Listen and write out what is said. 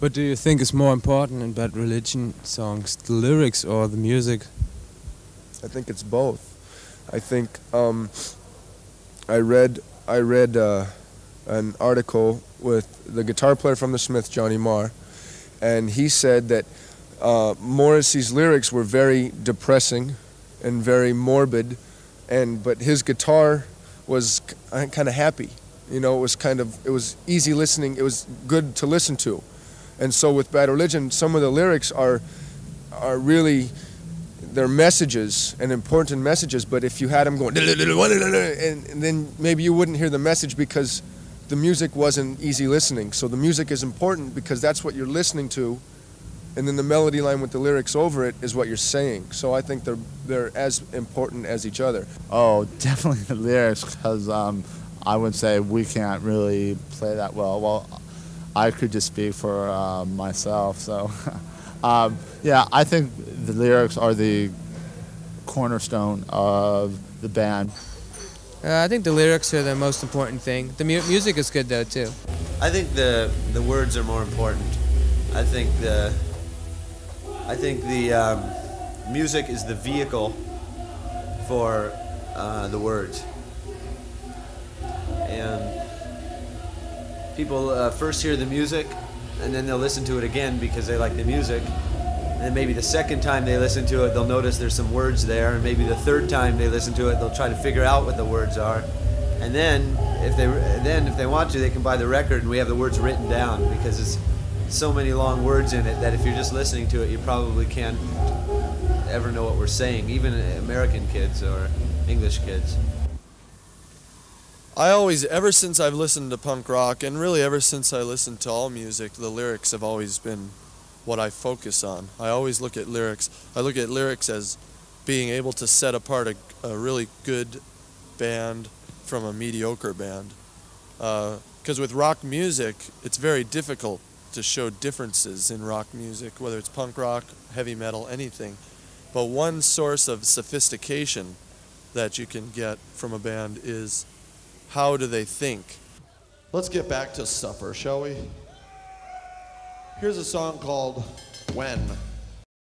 What do you think is more important in Bad Religion songs, the lyrics or the music? I think it's both. I think um, I read I read uh, an article with the guitar player from the Smiths, Johnny Marr, and he said that uh, Morrissey's lyrics were very depressing and very morbid, and but his guitar was kind of happy. You know, it was kind of it was easy listening. It was good to listen to, and so with Bad Religion, some of the lyrics are are really they're messages and important messages. But if you had them going and, and then maybe you wouldn't hear the message because the music wasn't easy listening. So the music is important because that's what you're listening to and then the melody line with the lyrics over it is what you're saying. So I think they're they're as important as each other. Oh, definitely the lyrics, because um, I would say we can't really play that well. Well, I could just speak for uh, myself. So, um, yeah, I think the lyrics are the cornerstone of the band. Uh, I think the lyrics are the most important thing. The mu- music is good though too. I think the the words are more important. I think the I think the um, music is the vehicle for uh, the words. And people uh, first hear the music and then they'll listen to it again because they like the music. And then maybe the second time they listen to it, they'll notice there's some words there. And maybe the third time they listen to it, they'll try to figure out what the words are. And then, if they then if they want to, they can buy the record, and we have the words written down because it's so many long words in it that if you're just listening to it, you probably can't ever know what we're saying, even American kids or English kids. I always, ever since I've listened to punk rock, and really ever since I listened to all music, the lyrics have always been what I focus on. I always look at lyrics. I look at lyrics as being able to set apart a, a really good band from a mediocre band. Because uh, with rock music, it's very difficult to show differences in rock music, whether it's punk rock, heavy metal, anything. But one source of sophistication that you can get from a band is how do they think? Let's get back to supper, shall we? Here's a song called When.